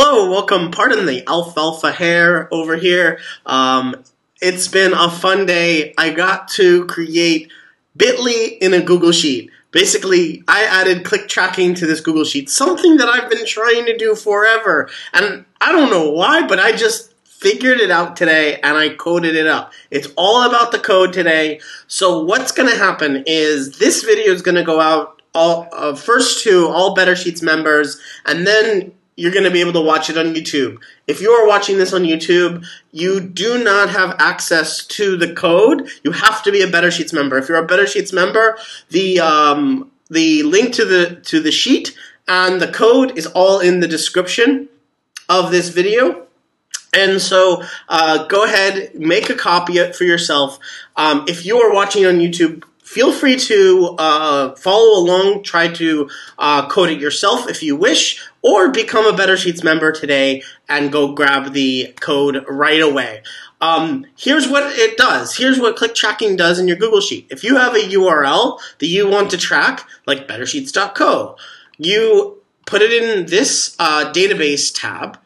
Hello, welcome. Pardon the alfalfa hair over here. Um, it's been a fun day. I got to create Bitly in a Google Sheet. Basically, I added click tracking to this Google Sheet, something that I've been trying to do forever. And I don't know why, but I just figured it out today and I coded it up. It's all about the code today. So what's going to happen is this video is going to go out all uh, first to all Better Sheets members, and then you're going to be able to watch it on YouTube. If you are watching this on YouTube, you do not have access to the code. You have to be a Better Sheets member. If you're a Better Sheets member, the um, the link to the to the sheet and the code is all in the description of this video. And so uh, go ahead, make a copy for yourself. Um, if you are watching on YouTube, feel free to uh, follow along, try to uh, code it yourself if you wish, or become a Better Sheets member today and go grab the code right away. Um, here's what it does. Here's what click tracking does in your Google Sheet. If you have a URL that you want to track, like bettersheets.co, you put it in this uh, database tab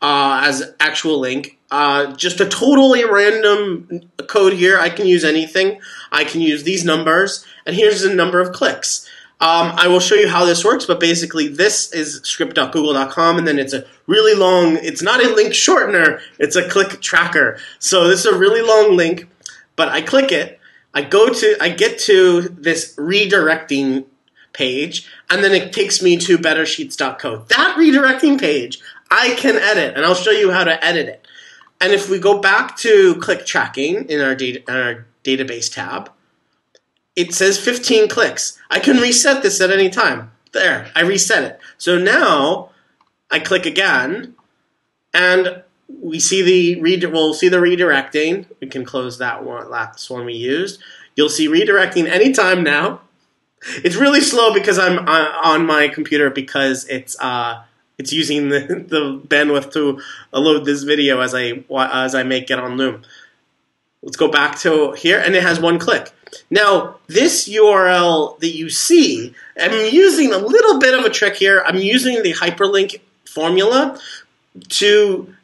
uh, as actual link. Uh, just a totally random code here. I can use anything. I can use these numbers, and here's the number of clicks. Um, I will show you how this works, but basically this is script.google.com, and then it's a really long, it's not a link shortener, it's a click tracker. So this is a really long link, but I click it, I go to, I get to this redirecting page, and then it takes me to bettersheets.co. That redirecting page, I can edit, and I'll show you how to edit it. And if we go back to click tracking in our, data, in our database tab, it says 15 clicks. I can reset this at any time. There, I reset it. So now I click again, and we see the re- we'll see the redirecting. We can close that one last one we used. You'll see redirecting anytime now. It's really slow because I'm on my computer because it's uh, it's using the, the bandwidth to load this video as I as I make it on Loom. Let's go back to here, and it has one click. Now, this URL that you see, I'm using a little bit of a trick here. I'm using the hyperlink formula to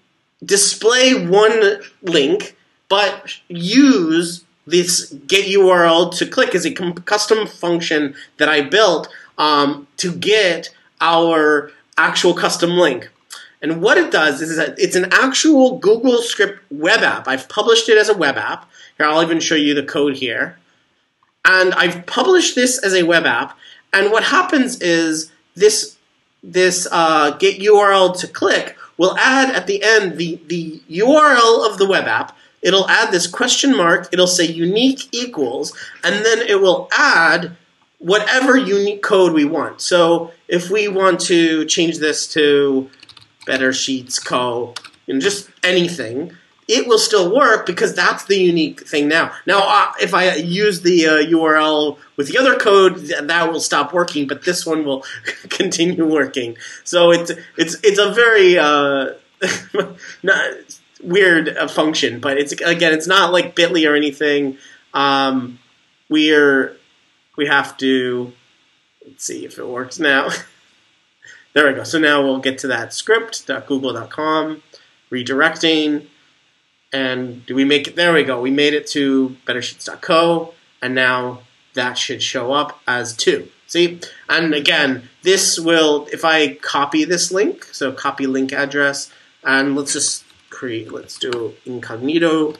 display one link, but use this get URL to click as a custom function that I built um, to get our actual custom link. And what it does is that it's an actual Google Script web app. I've published it as a web app. Here, I'll even show you the code here. And I've published this as a web app. And what happens is this, this uh, get URL to click will add at the end the, the URL of the web app. It'll add this question mark. It'll say unique equals. And then it will add whatever unique code we want. So if we want to change this to Better Sheets Co., you know, just anything, it will still work because that's the unique thing now. Now, uh, if I use the uh, URL with the other code, that will stop working, but this one will continue working. So it's it's it's a very uh, not, weird uh, function, but it's again, it's not like Bitly or anything. Um, we're we have to let's see if it works now. there we go. So now we'll get to that script.google.com, redirecting, and do we make it? There we go. We made it to bettersheets.co, and now that should show up as two. See? And again, this will, if I copy this link, so copy link address, and let's just create, let's do incognito,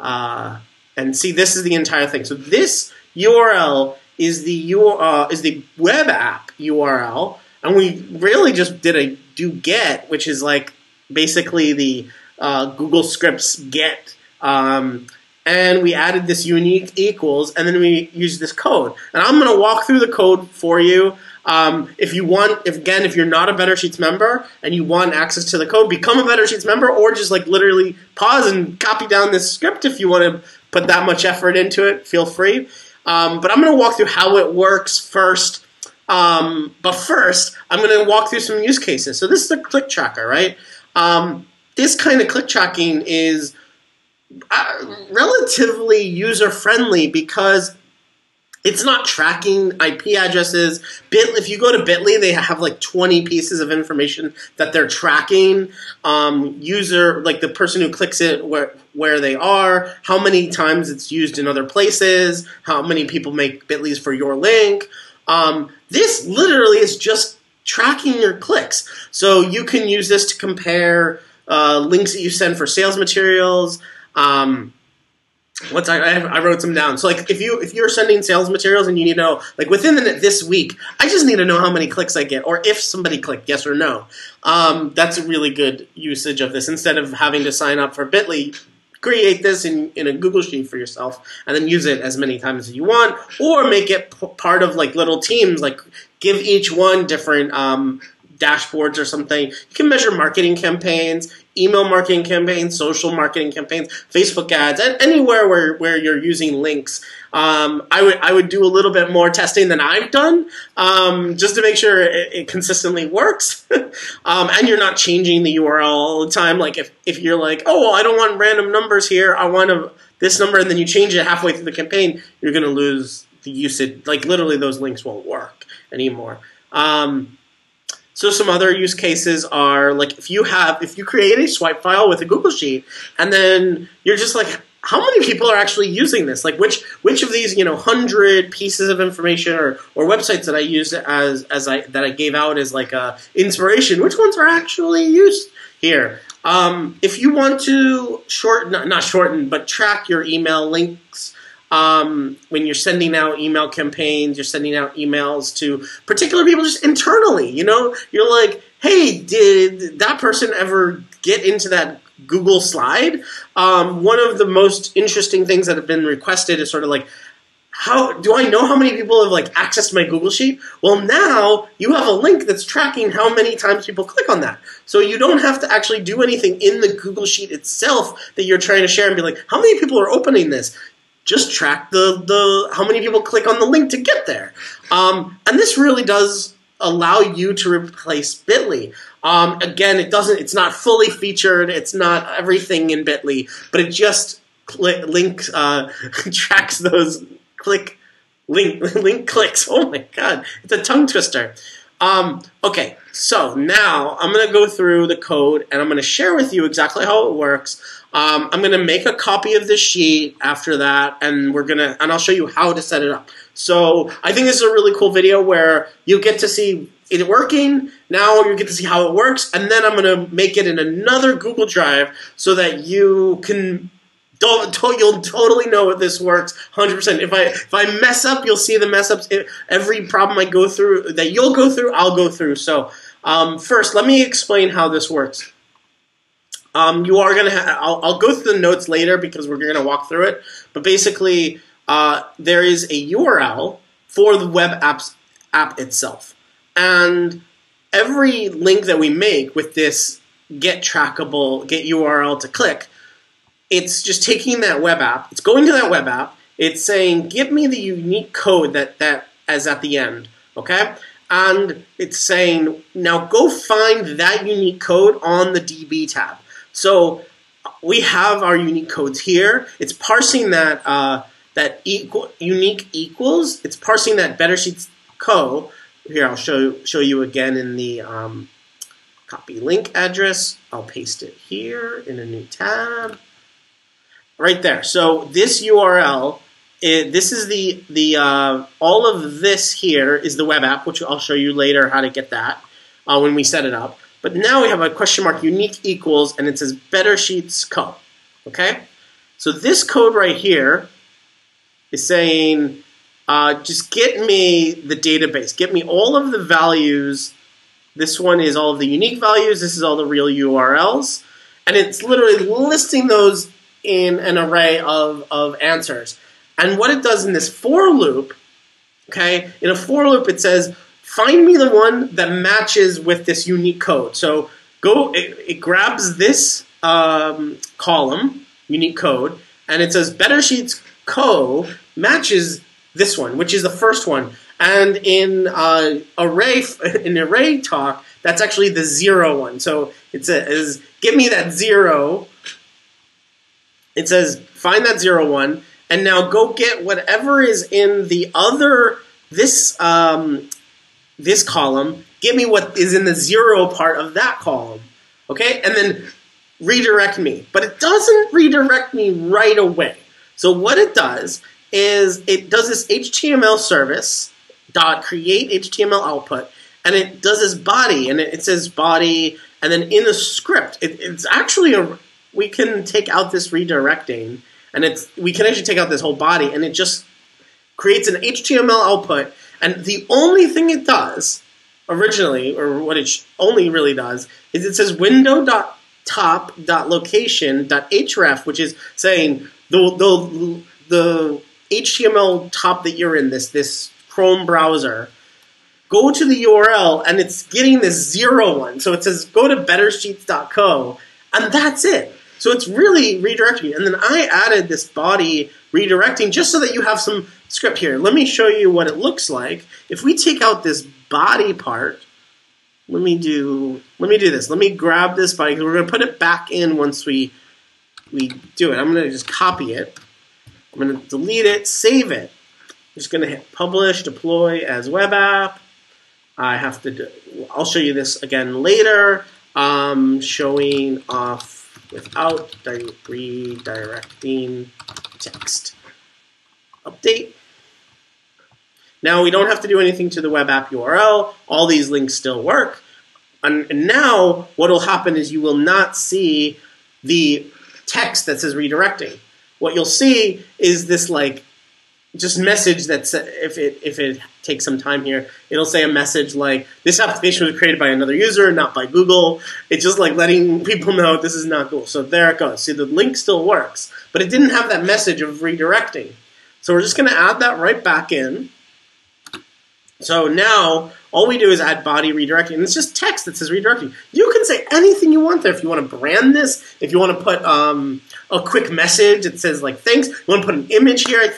uh, and see, this is the entire thing. So this URL is the uh, is the web app URL, and we really just did a do get, which is like basically the uh, Google Scripts get, um, and we added this unique equals, and then we used this code. And I'm going to walk through the code for you. Um, if you want, if again, if you're not a Better Sheets member and you want access to the code, become a Better Sheets member, or just like literally pause and copy down this script if you want to put that much effort into it. Feel free. Um, but I'm going to walk through how it works first. Um, but first, I'm going to walk through some use cases. So this is the click tracker, right? Um, this kind of click tracking is uh, relatively user friendly because it's not tracking IP addresses. Bit if you go to Bitly, they have like 20 pieces of information that they're tracking. Um, user like the person who clicks it where where they are, how many times it's used in other places, how many people make Bitly's for your link. Um, this literally is just tracking your clicks. So you can use this to compare uh, links that you send for sales materials. Um, what's I, I wrote some down. So like if you if you're sending sales materials and you need to know like within the, this week, I just need to know how many clicks I get or if somebody clicked yes or no. Um, that's a really good usage of this instead of having to sign up for Bitly. Create this in, in a Google Sheet for yourself, and then use it as many times as you want, or make it p- part of like little teams. Like give each one different um, dashboards or something. You can measure marketing campaigns, email marketing campaigns, social marketing campaigns, Facebook ads, and anywhere where, where you're using links. Um, I would I would do a little bit more testing than I've done, um, just to make sure it, it consistently works, um, and you're not changing the URL all the time. Like if, if you're like, oh, well, I don't want random numbers here, I want a, this number, and then you change it halfway through the campaign, you're going to lose the usage. Like literally, those links won't work anymore. Um, so some other use cases are like if you have if you create a swipe file with a Google Sheet and then you're just like how many people are actually using this? Like which which of these you know hundred pieces of information or, or websites that I used as as I that I gave out as like a inspiration? Which ones are actually used here? Um, if you want to shorten not, not shorten but track your email links um, when you're sending out email campaigns, you're sending out emails to particular people just internally. You know, you're like, hey, did that person ever get into that Google slide? Um, one of the most interesting things that have been requested is sort of like, how do I know how many people have like accessed my Google Sheet? Well, now you have a link that's tracking how many times people click on that. So you don't have to actually do anything in the Google Sheet itself that you're trying to share and be like, how many people are opening this? Just track the the how many people click on the link to get there. Um, and this really does allow you to replace Bitly. Um, again, it doesn't. It's not fully featured. It's not everything in Bitly, but it just click, link uh, tracks those click link link clicks. Oh my god, it's a tongue twister. Um, okay, so now I'm going to go through the code and I'm going to share with you exactly how it works. Um, I'm going to make a copy of the sheet after that, and we're going to, and I'll show you how to set it up. So I think this is a really cool video where you get to see it working. Now you get to see how it works, and then I'm going to make it in another Google Drive so that you can don't, don't, you'll totally know what this works 100% if i if i mess up you'll see the mess ups every problem i go through that you'll go through i'll go through so um, first let me explain how this works um, you are going to ha- I'll, I'll, go through the notes later because we're going to walk through it but basically uh, there is a url for the web apps app itself and every link that we make with this get trackable get url to click it's just taking that web app, it's going to that web app, it's saying, give me the unique code that that as at the end, okay? And it's saying, now go find that unique code on the DB tab. So we have our unique codes here. It's parsing that uh, that equal unique equals. It's parsing that Better Sheets co. Here, I'll show show you again in the um, copy link address. I'll paste it here in a new tab right there. So this URL, it, this is the the uh, all of this here is the web app, which I'll show you later how to get that uh, when we set it up. But now we have a question mark unique equals, and it says Better Sheets Co. Okay, so this code right here is saying uh, just get me the database, get me all of the values. This one is all of the unique values. This is all the real URLs, and it's literally listing those in an array of, of answers. And what it does in this for loop, okay, in a for loop it says, find me the one that matches with this unique code. So go, it, it grabs this um, column, unique code, and it says Better Sheets Co matches this one, which is the first one. And in uh, array in array talk, that's actually the zero one. So it says, give me that zero it says find that zero one, and now go get whatever is in the other this um, this column. Give me what is in the zero part of that column. Okay, and then redirect me. But it doesn't redirect me right away. So what it does is it does this HTML service dot create HTML output, and it does this body, and it, says body, and then in the script, it, it's actually a we can take out this redirecting, and it's we can actually take out this whole body, and it just creates an HTML output, and the only thing it does originally, or what it only really does, is it says window dot top dot location dot href, which is saying the the the HTML top that you're in this this Chrome browser. Go to the URL and it's getting this zero one. So it says go to bettersheets.co and that's it. So it's really redirecting. And then I added this body redirecting just so that you have some script here. Let me show you what it looks like. If we take out this body part, let me do let me do this. Let me grab this body we're going to put it back in once we we do it. I'm going to just copy it. I'm going to delete it, save it. I'm just going to hit publish, deploy as web app. I have to. Do, I'll show you this again later. Um, showing off without redirecting text. Update. Now we don't have to do anything to the web app URL. All these links still work. And, and now what will happen is you will not see the text that says redirecting. What you'll see is this like just message that if it if it takes some time here, it'll say a message like this application was created by another user, not by Google. It's just like letting people know this is not Google. So there it goes. See, the link still works, but it didn't have that message of redirecting. So we're just going to add that right back in. So now all we do is add body redirecting. And it's just text that says redirecting. You can say anything you want there. If you want to brand this, if you want to put um, a quick message that says like thanks, you want to put an image here.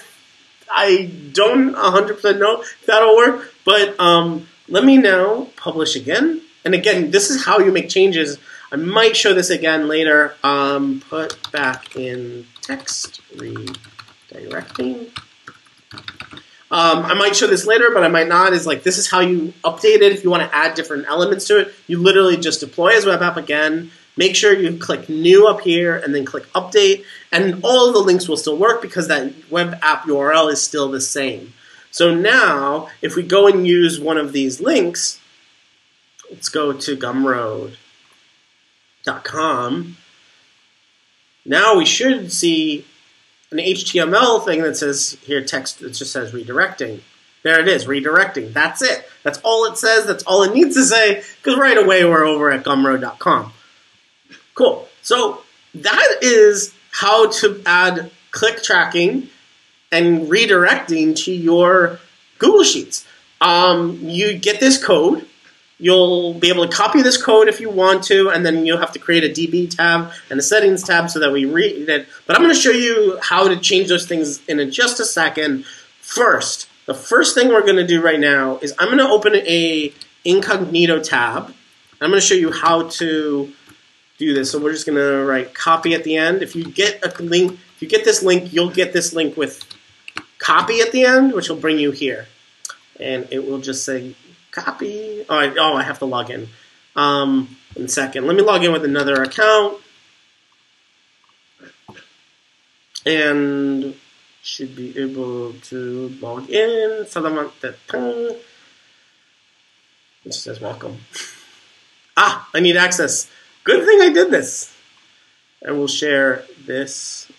I don't 100% know if that'll work, but um, let me now publish again. And again, this is how you make changes. I might show this again later. Um, put back in text redirecting. Um, I might show this later, but I might not. Is like this is how you update it if you want to add different elements to it. You literally just deploy as web app again. Make sure you click new up here and then click update, and all of the links will still work because that web app URL is still the same. So now, if we go and use one of these links, let's go to gumroad.com. Now we should see an HTML thing that says here text that just says redirecting. There it is, redirecting. That's it. That's all it says. That's all it needs to say because right away we're over at gumroad.com. Cool. So that is how to add click tracking and redirecting to your Google Sheets. Um, you get this code. You'll be able to copy this code if you want to, and then you'll have to create a DB tab and a settings tab so that we read it. But I'm going to show you how to change those things in just a second. First, the first thing we're going to do right now is I'm going to open a incognito tab. I'm going to show you how to do this. So we're just going to write copy at the end. If you get a link, if you get this link, you'll get this link with copy at the end, which will bring you here. And it will just say copy. Oh, I, oh, I have to log in. Um, in a second. Let me log in with another account. And should be able to log in. It says welcome. Ah, I need access. Good thing I did this. And we'll share this.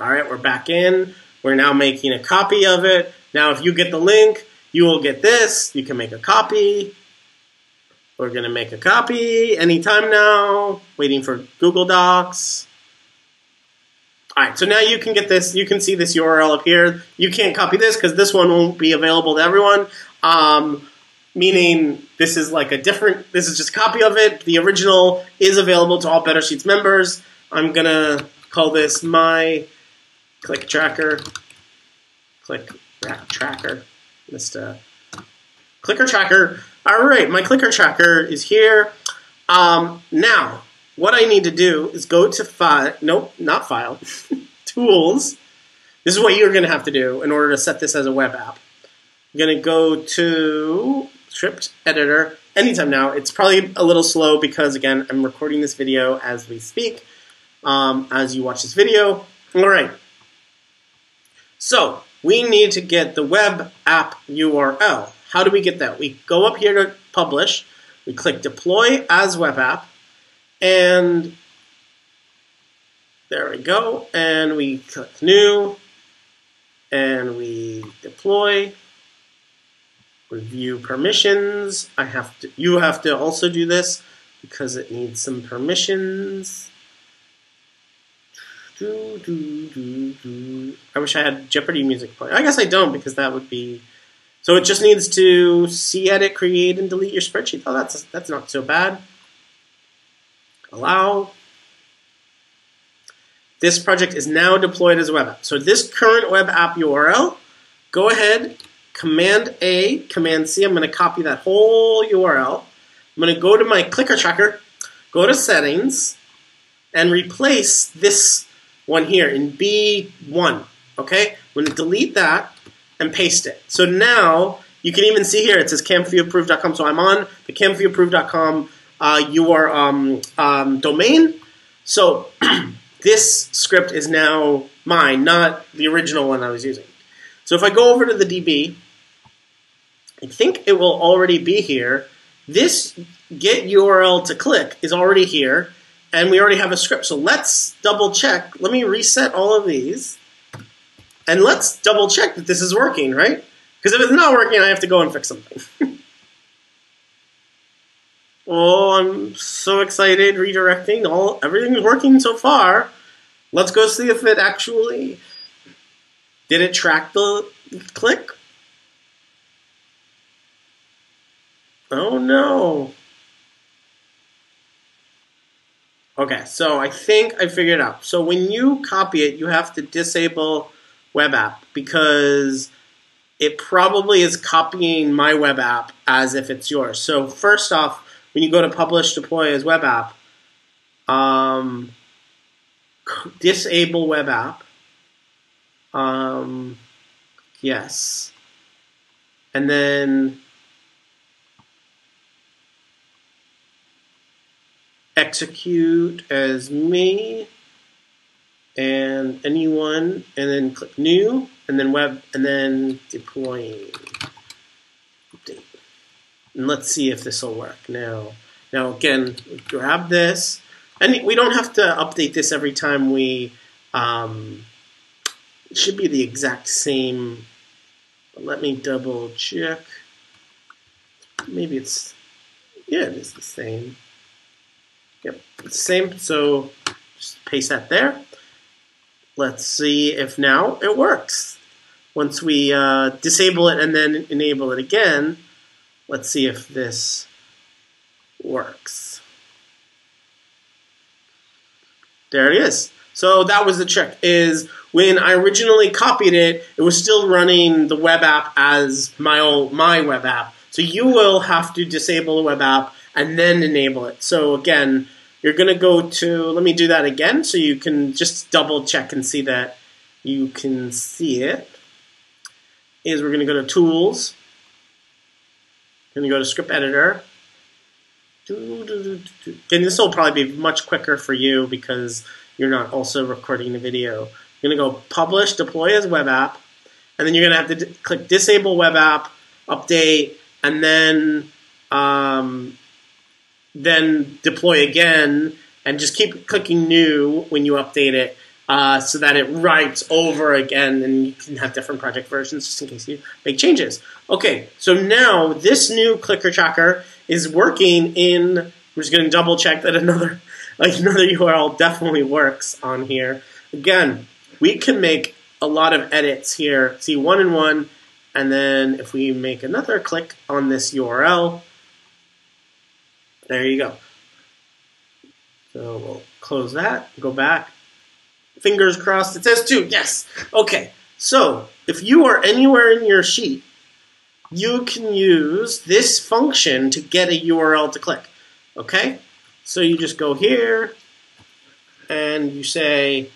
All right, we're back in. We're now making a copy of it. Now, if you get the link, you will get this. You can make a copy. We're going to make a copy anytime now. Waiting for Google Docs. All right, so now you can get this. You can see this URL up here. You can't copy this because this one won't be available to everyone. Um, meaning this is like a different, this is just a copy of it. The original is available to all Better Sheets members. I'm gonna call this my click tracker, click tracker, just uh, clicker tracker. All right, my clicker tracker is here. Um, now, what I need to do is go to file, nope, not file, tools, This is what you're to have to do in order to set this as a web app. I'm to go to script editor anytime now. It's probably a little slow because, again, I'm recording this video as we speak, um, as you watch this video. All right. So we need to get the web app URL. How do we get that? We go up here to publish, we click deploy as web app, and there we go. And we click new, and we deploy, review permissions. I have to, you have to also do this because it needs some permissions. Do, do, do, do. I wish I had Jeopardy music playing. I guess I don't because that would be. So it just needs to see, edit, create, and delete your spreadsheet. Oh, that's that's not so bad. Allow. This project is now deployed as a web app. So this current web app URL, go ahead, Command A, Command C. I'm going to copy that whole URL. I'm going to go to my clicker tracker, go to settings, and replace this one here in B1. Okay? I'm going to delete that and paste it. So now you can even see here it says camfeeapproved.com. So I'm on the camfeeapproved.com uh, your um, um, domain. So this script is now mine, not the original one I was using. So if I go over to the DB, I think it will already be here. This get URL to click is already here, and we already have a script. So let's double check. Let me reset all of these, and let's double check that this is working, right? Because if it's not working, I have to go and fix something. oh, I'm so excited redirecting. All everything's working so far. Let's go see if it actually did it track the click. Oh no. Okay, so I think I figured out. So when you copy it, you have to disable web app because it probably is copying my web app as if it's yours. So first off, when you go to publish deploy as web app, um, disable web app. Um, yes. And then execute as me and anyone and then click new and then web and then deploying. Update and let's see if this will work. Now now again grab this. And we don't have to update this every time we um, it should be the exact same. Let me double check. Maybe it's yeah it is the same Yep, same. So just paste that there. Let's see if now it works. Once we uh, disable it and then enable it again, let's see if this works. There it is. So that was the trick, is when I originally copied it, it was still running the web app as my old, my web app. So you will have to disable the web app and then enable it. So again, you're going to go to, let me do that again so you can just double check and see that you can see it. Is we're going to go to Tools. Going to go to Script Editor. And this will probably be much quicker for you because you're not also recording the video. You're going to go Publish, Deploy as Web App, and then you're going to have to click Disable Web App, Update, and then um, then deploy again and just keep clicking new when you update it uh, so that it writes over again and you can have different project versions just in case you make changes. Okay, so now this new clicker tracker is working in, I'm just going to double check that another, like another URL definitely works on here. Again, we can make a lot of edits here. See one and one, and then if we make another click on this URL, there you go. So we'll close that, go back. Fingers crossed. It says two. Yes. Okay. So if you are anywhere in your sheet, you can use this function to get a URL to click. Okay? So you just go here and you say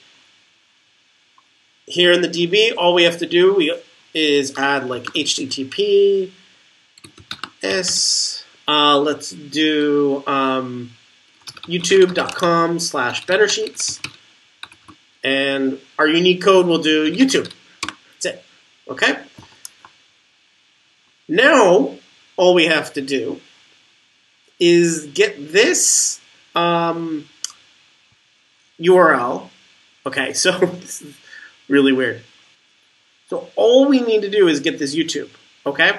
here in the DB, all we have to do is add like HTTP s. Uh, let's do um, youtube.com slash better sheets. And our unique code will do YouTube. That's it. Okay? Now, all we have to do is get this um, URL. Okay, so this is really weird. So all we need to do is get this YouTube. Okay,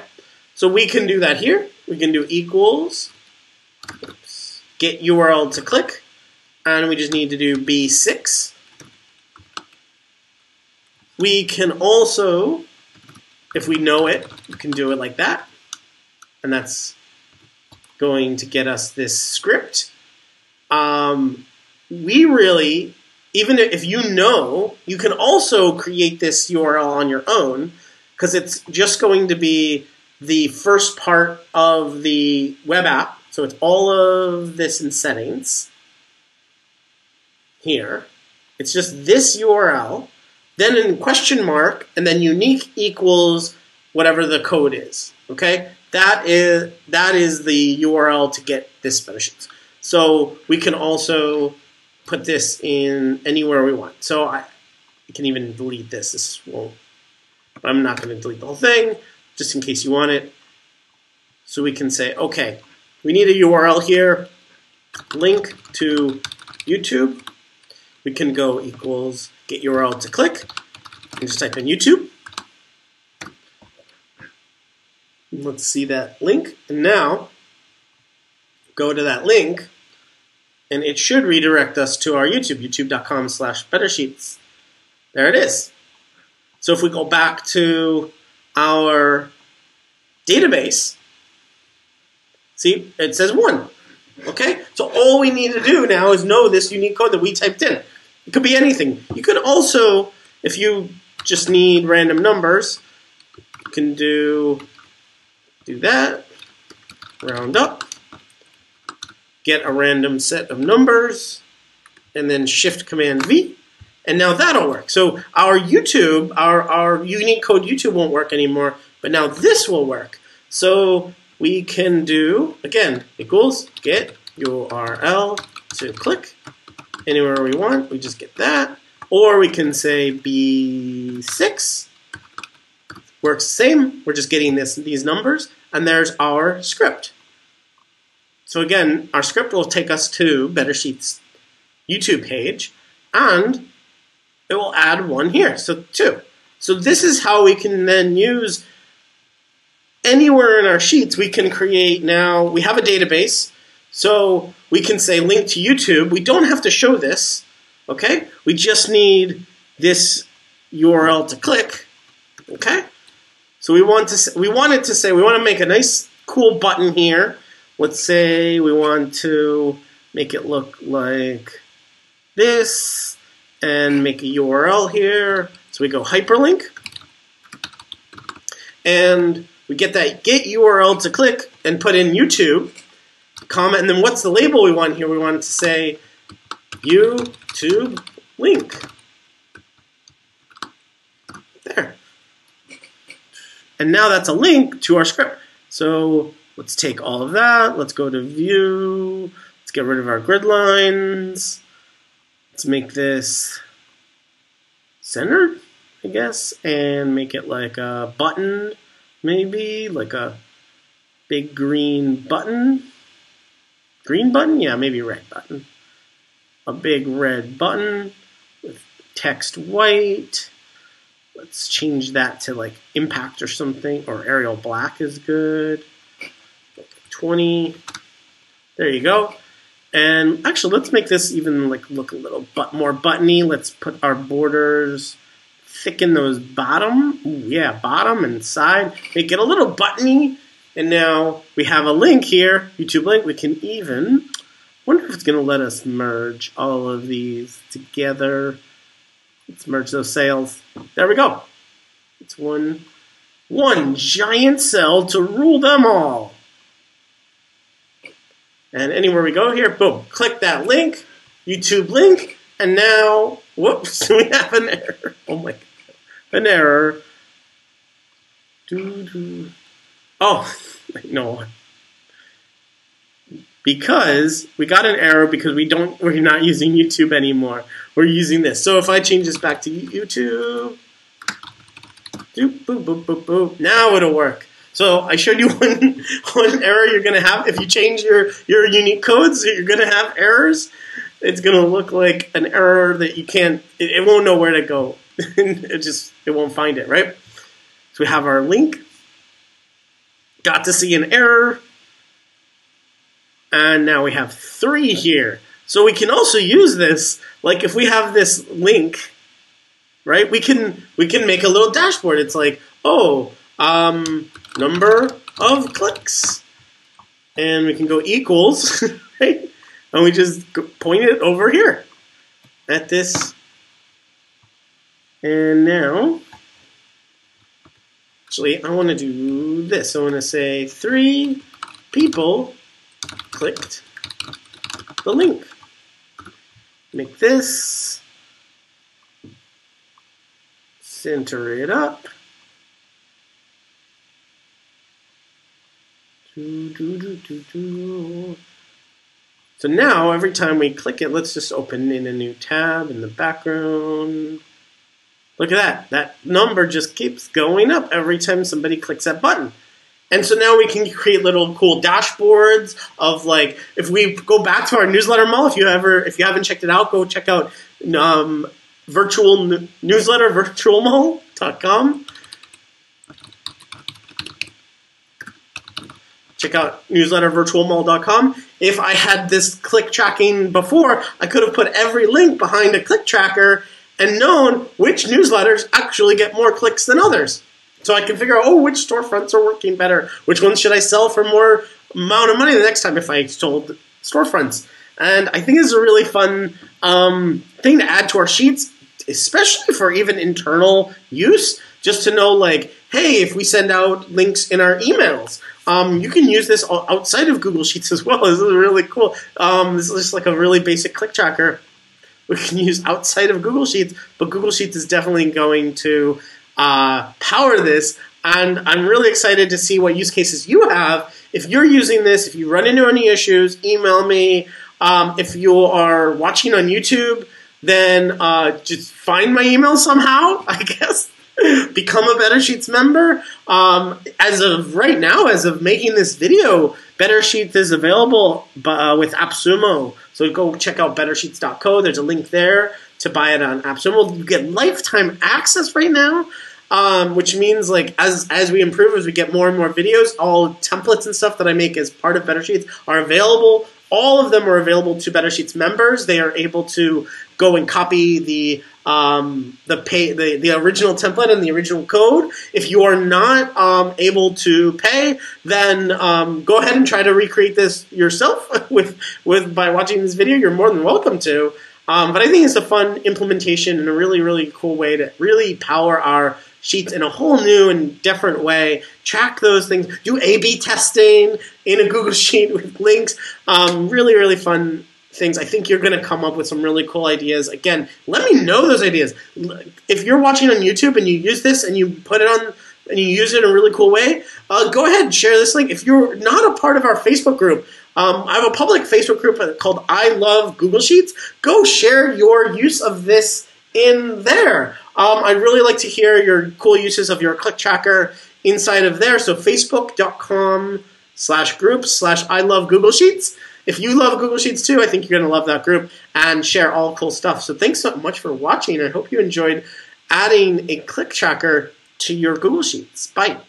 so we can do that here. We can do equals get URL to click, and we just need to do B6. We can also, if we know it, we can do it like that, and that's going to get us this script. Um, we really, even if you know, you can also create this URL on your own because it's just going to be the first part of the web app. So it's all of this in settings here. It's just this URL, then in question mark, and then unique equals whatever the code is. Okay, that is that is the URL to get this spreadsheet. So we can also put this in anywhere we want. So I, can even delete this. This won't. I'm not going to delete the whole thing, just in case you want it. So we can say, okay, we need a URL here, link to YouTube. We can go equals get URL to click, and just type in YouTube. Let's see that link. And now, go to that link, and it should redirect us to our YouTube, youtube.com slash bettersheets. There it is. So if we go back to our database, see, it says one. Okay? So all we need to do now is know this unique code that we typed in. It could be anything. You could also, if you just need random numbers, you can do do that, round up, get a random set of numbers, and then Shift Command V, and now that'll work. So our YouTube, our, our unique code YouTube won't work anymore, but now this will work. So we can do, again, equals get URL to click anywhere we want. We just get that. Or we can say B6 works the same. We're just getting this these numbers, and there's our script. So again, our script will take us to Better Sheets YouTube page, and it will add one here, so two. So this is how we can then use anywhere in our sheets. We can create now. We have a database, so we can say link to YouTube. We don't have to show this, okay? We just need this URL to click, okay? So we want to we wanted to say we want to make a nice cool button here. Let's say we want to make it look like this and make a URL here. So we go hyperlink and we get that get URL to click and put in YouTube comment and then what's the label we want here? We want it to say YouTube link. There. And now that's a link to our script. So let's take all of that. Let's go to view. Let's get rid of our grid lines. Let's make this centered, I guess, and make it like a button, maybe, like a big green button. Green button? Yeah, maybe red button. A big red button with text white. Let's change that to like impact or something, or Arial black is good. 20. There you go. And actually, let's make this even like look a little but more buttony. Let's put our borders, thicken those bottom. Ooh, yeah, bottom and side. Make it a little buttony. And now we have a link here, YouTube link. We can even, wonder if it's going to let us merge all of these together. Let's merge those cells. There we go. It's one, one giant cell to rule them all. And anywhere we go here, boom, click that link, YouTube link, and now, whoops, we have an error. Oh my, God, an error. Doo, doo. Oh, no. Because we got an error because we don't we're not using YouTube anymore. We're using this. So if I change this back to YouTube, doop, boop, boop, boop, boop, now it'll work. So I showed you one one error you're gonna have if you change your your unique codes. You're gonna have errors. It's gonna look like an error that you can't. It, it won't know where to go. it just it won't find it right. So we have our link. Got to see an error. And now we have three here. So we can also use this, like if we have this link, right? We can we can make a little dashboard. It's like, oh, um, number of clicks, and we can go equals, right? And we just point it over here at this. And now, actually, I want to do this. I want to say three people clicked the link. Make this, center it up. So now, every time we click it, let's just open in a new tab in the background. Look at that. That number just keeps going up every time somebody clicks that button. And so now we can create little cool dashboards of like if we go back to our newsletter mall. If you ever if you haven't checked it out, go check out um, virtual newsletter virtualmall.com. Check out newslettervirtualmall.com. If I had this click tracking before, I could have put every link behind a click tracker and known which newsletters actually get more clicks than others. So I can figure out, oh, which storefronts are working better? Which ones should I sell for more amount of money the next time if I sold storefronts? And I think it's a really fun um, thing to add to our sheets, especially for even internal use, just to know, like, hey, if we send out links in our emails, um, you can use this outside of Google Sheets as well. This is really cool. Um, this is just like a really basic click tracker we can use outside of Google Sheets, but Google Sheets is definitely going to uh, power this. And I'm really excited to see what use cases you have. If you're using this, if you run into any issues, email me. Um, if you are watching on YouTube, then uh, just find my email somehow, I guess. Become a Better Sheets member. Um, as of right now, as of making this video, Better Sheets is available uh, with AppSumo. So go check out bettersheets.co. There's a link there to buy it on AppSumo. You get lifetime access right now. Um, which means like as as we improve, as we get more and more videos, all templates and stuff that I make as part of Better Sheets are available. All of them are available to Better Sheets members. They are able to go and copy the um, the pay the, the original template and the original code. If you are not um, able to pay, then um, go ahead and try to recreate this yourself with with by watching this video. You're more than welcome to. Um, but I think it's a fun implementation and a really, really cool way to really power our sheets in a whole new and different way. Track those things. Do A/B testing in a Google Sheet with links. Um, really, really fun things. I think you're going to come up with some really cool ideas. Again, let me know those ideas. If you're watching on YouTube and you use this and you put it on and you use it in a really cool way, uh, go ahead and share this link. If you're not a part of our Facebook group, um, I have a public Facebook group called I Love Google Sheets. Go share your use of this in there. Um, I'd really like to hear your cool uses of your click tracker inside of there. So facebook.com slash group slash I love Google Sheets. If you love Google Sheets too, I think you're going to love that group and share all cool stuff. So thanks so much for watching. I hope you enjoyed adding a click tracker to your Google Sheets. Bye.